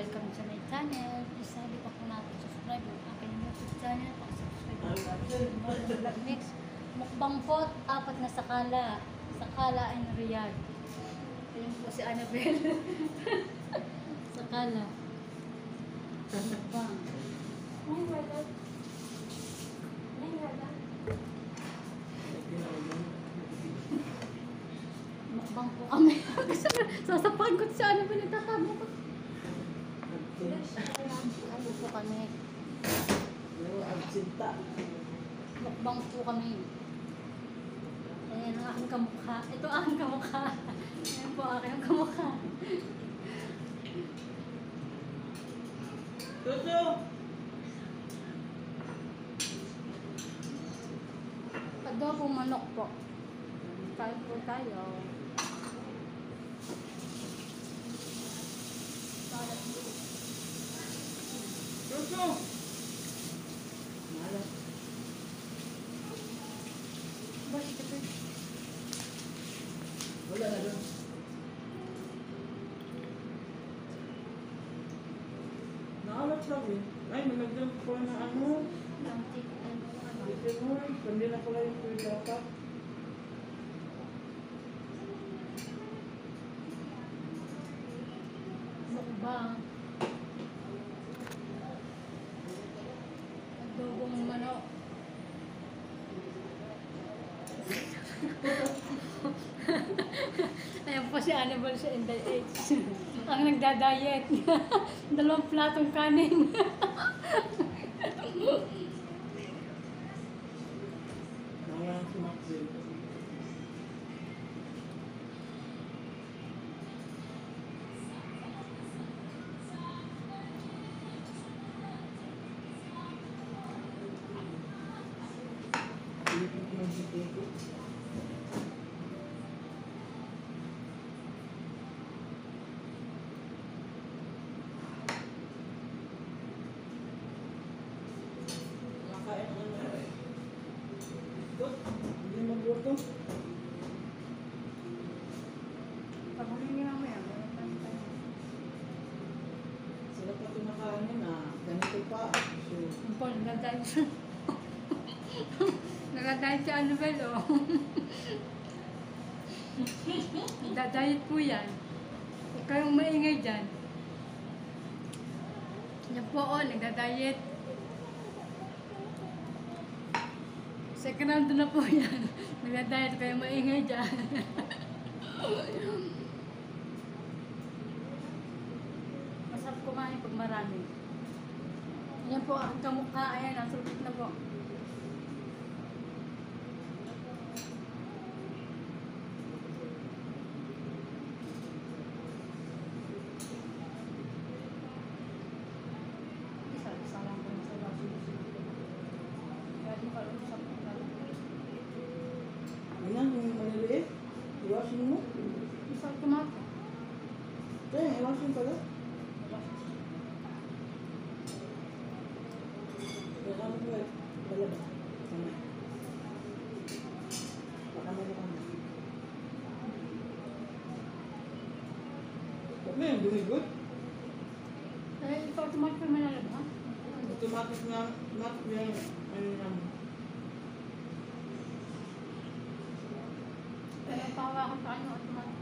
welcome sa my channel. Hindi pa po natin subscribe ang aking YouTube channel. Pakisubscribe po natin. Mix. Mukbang po, apat na sakala. Sakala and Riyadh. Ayun po si Annabelle. sakala. Mukbang. Ay, wala. Ay, wala. Mukbang po kami. Sasapahan ko si Annabelle. Nagtatago ko. Ano po kami. Mukbang po kami. Ayan ang aking kamukha. Ito ang aking kamukha. Ayan po aking kamukha. Tutu! Adobo manok po. Kain po tayo. Salad po. Tutu! Malas. Bakit ito? Wala na doon. Naalat lang eh. Ay, nalagyan ko na ano. Ang tik- ano, ano. Bitin mo eh. Kundi na pala yung tuwid dapat. Mukbang. Adobong manok. Ayan po si Annabelle sa Inday X. Ang nagda-diet. Dalawang platong kanin. Nawala si Maxwell. Pilipin ko ng bitin ko. Makain ko na eh. Ito, hindi magluto. Pagkunin niyo mamaya. Sila pa kumakain na Ang po, nagda-diet. Nagda-diet si Annabelle, oh. Nagda-diet po yan. Huwag kayong maingay dyan. Yan po, oh, nagda-diet. Second round na po yan. Nagda-diet kayo maingay dyan. Masarap kumain pag marami. Yan po ang kamukha. Ayan, ang sulpit na po. Ang yung maliliit. Iwasin mo. Isa tomato. Kaya, iwasin pala. Kaya kami ko eh. Wala ba? Sana. Baka mo ka na. Huwag na yung dumigot. Eh, ikaw tomato pa manalabas. Automatic na, not yung, ano naman. Kaya pahawakan pa kayo ang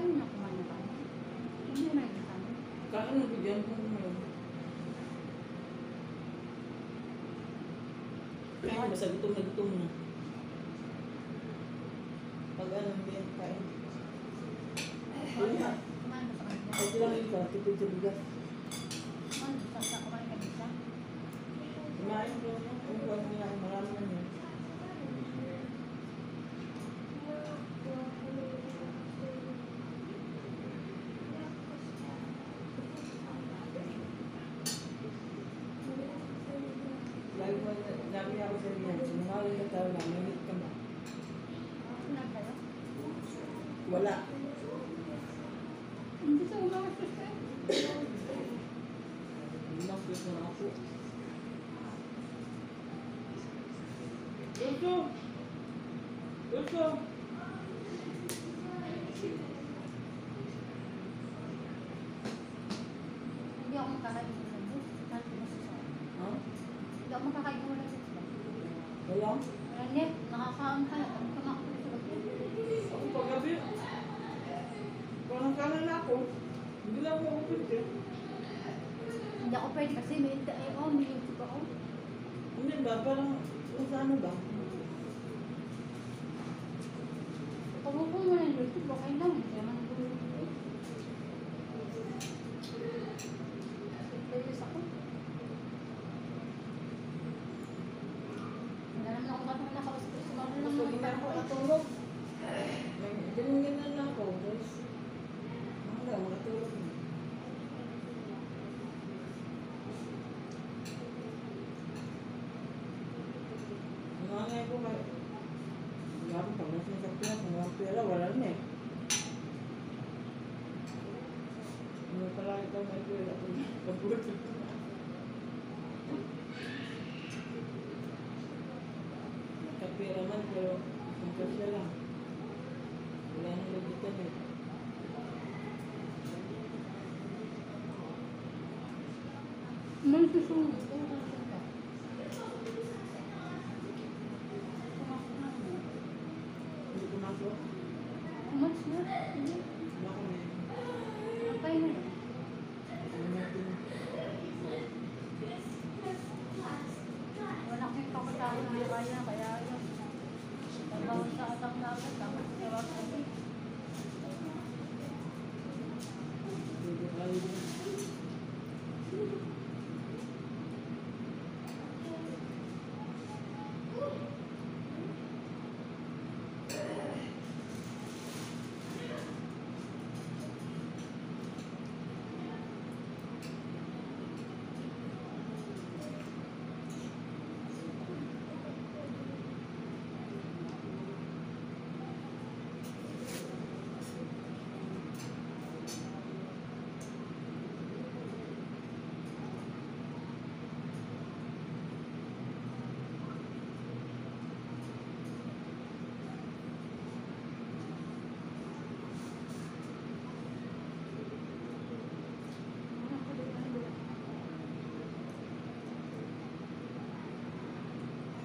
Magkain na kumain na tayo. Hindi na yung kami. Kain na bigyan ko ngayon. Kain basta gutom na gutom na. Pag ano hindi yan kain. Ayun na. Kumain na sa kanila. Ay lang yun ka, tipid sa bigas. Kumain na sa kumain ka dito. Kumain ko na. Kung kumain nila, marami na yun. Lagi mo, lagi ako sa inyo. Ka tao lang, minit ka na. Kayo? Wala. Hindi sa ka. Limang piso na ako. Gusto! Gusto! Hindi ako makakain mo lang doon. Kahit masasarap. Ha? Hindi ako makakain mo lang doon. Wala? Wala net, nakakaon ka. Ano ka makakulog Ako paggabi. Parang kanan ako. Hindi lang ako pwede. Hindi ako pwede kasi may, eh, oh, may YouTube ako. Hindi ba? Parang kung sa ano ba? Pag upo mo ng YouTube, okay lang. Hindi naman gulong. Serious ako. Wala naman akong katulong nakausap Gusto naman ako. Ganyan na lang ako. Tapos, wala, makatulog na. Nanganay ko kay... Grabe, pag nasa sa pera, wala na eh. Ano pala ikaw may pera? Pag-urto. Kapira man, pero kung kasya lang. Wala nang lagitan eh. May susunod. Pumasok. Umalis na. May... Okay na. Ano natin? Wala akong kakatawa na kaya kaya yun. Trabaho sa atak na agad. Tapos tawag kami. Hindi kayo din.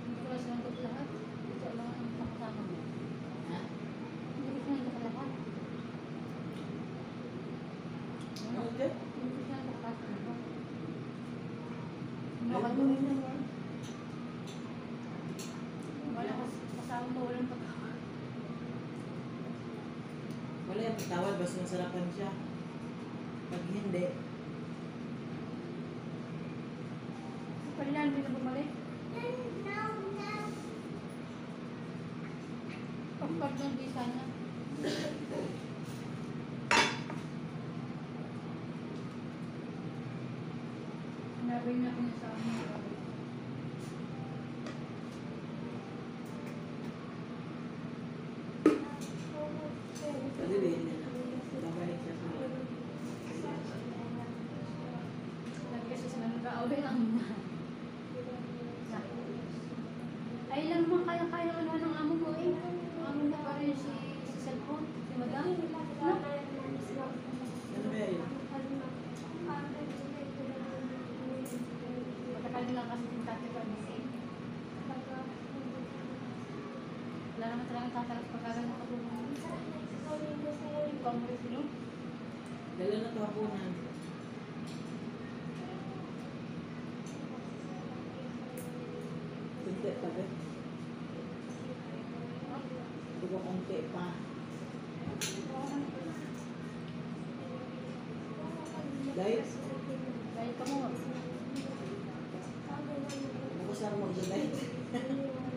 Hindi ko na sinandok lahat. Ito lang ang kasama mo. Ha? Hindi ko sinandok lahat. Ano ito? Hindi ko sinandok lahat. Ay, Makatuloy na. naman. Wala kas- kasama mo walang pagkawa. Wala yung tawad, basta masarapan siya. Pag hindi, Kailan hindi na bumalik? Pagpag ng visa niya. Niya na. Babalik siya sa Sabi kasi sa mga kaawin ang na. wala naman talagang tatalap pa kagad ng katulungan. Congress, no? Dala na ito hapunan. Kunti pa ba? Diba kunti pa? Diet? Diet ka mo. Ako saan mag-diet?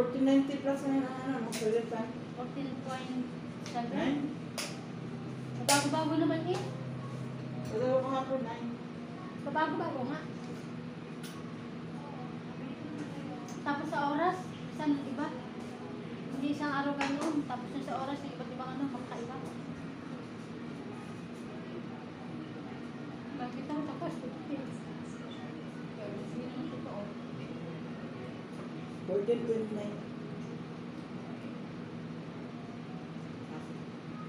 4090 plus na yung ano, magsulitan. 14.7? 9? Bago-bago naman eh. Wala ko kahapon 9. Bago-bago nga. Tapos sa oras, isang iba. Hindi isang araw ka noon. Tapos sa oras, iba't ibang ano, magkaiba. 14.9.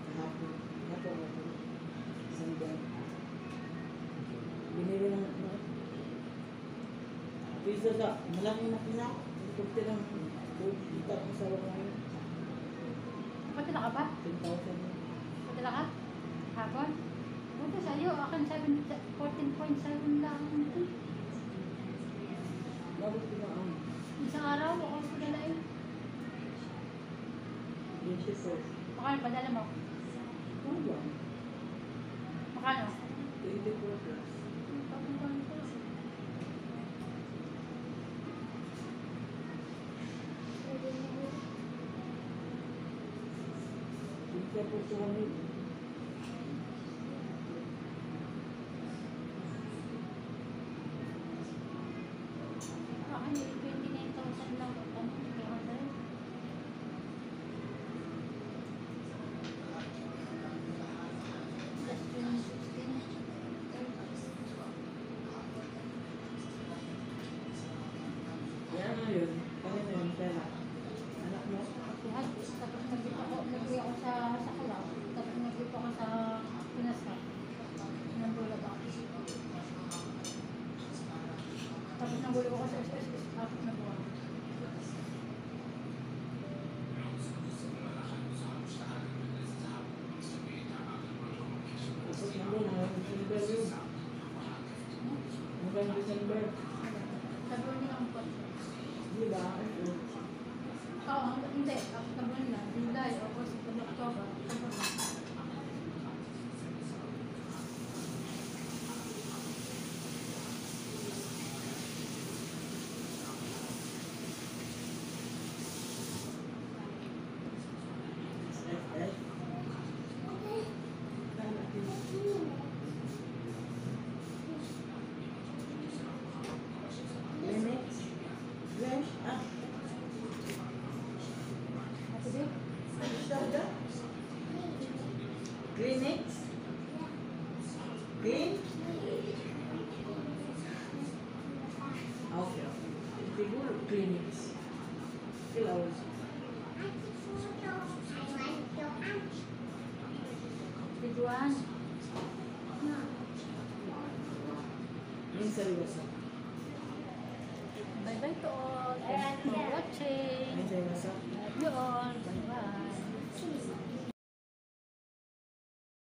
Kahapon. Kahapon ako. Isang buwan. Binili ng ano. Pisa sa malaking makina. Helicopter lang. Kita ko sa wala ngayon. Patila ka ba? 10,000 yun. Patila ka? Hapon? Buti sa'yo, akin 7 14.7 lang. Bakit pinaan? Isang araw, ako padala eh. 24. Makano padala mo? Ano ba? Makano? 24 plus. Pisa po 200. Akin, 29,000 lang. Ano, 200. Just 2016. Yan na yun. Kanina yung pera. Anak mo? Lahat. Tapos nag-dip ako, nag ako sa sa Kalaw. Tapos nag-dip ako sa Pinasa. Nandulog ako. Tapos nagulog ako sa SSS. Tapos nagawa. Tapos nandun, hanggang December yun. Hanggang December. Sabi ko nilang po. Di ba? Oo, hindi. Sabi nila, July, August, October. October. SSS. Clinic. Flash. Ah. Ate Bea, Ano siya Clinics. Clean. Okay. Siguro clinics. Flowers. si Juan. Yung sariwasa. Bye-bye to all. Thanks for watching. Yung sariwasa. Love you all.